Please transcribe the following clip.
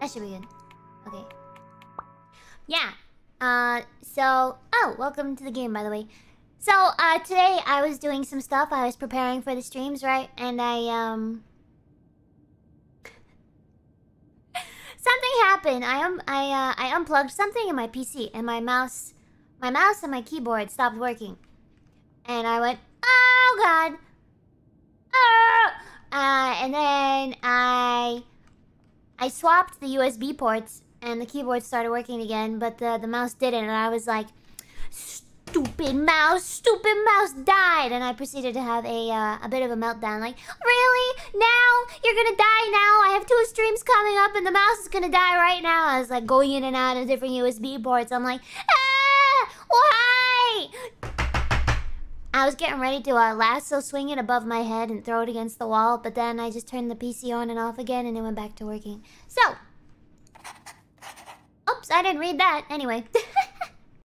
That should be good. Okay. Yeah. Uh, so... Oh, welcome to the game, by the way. So, uh, today I was doing some stuff. I was preparing for the streams, right? And I, um... something happened. I um, I, uh, I unplugged something in my PC, and my mouse... My mouse and my keyboard stopped working. And I went, oh god! Ah! Uh, and then I... I swapped the USB ports and the keyboard started working again, but the, the mouse didn't, and I was like, stupid mouse, stupid mouse died, and I proceeded to have a uh, a bit of a meltdown, like, really? Now? You're gonna die now? I have two streams coming up, and the mouse is gonna die right now. I was like going in and out of different USB ports. I'm like, ah, why? I was getting ready to uh, lasso swing it above my head and throw it against the wall, but then I just turned the PC on and off again and it went back to working. So, oops, I didn't read that. Anyway.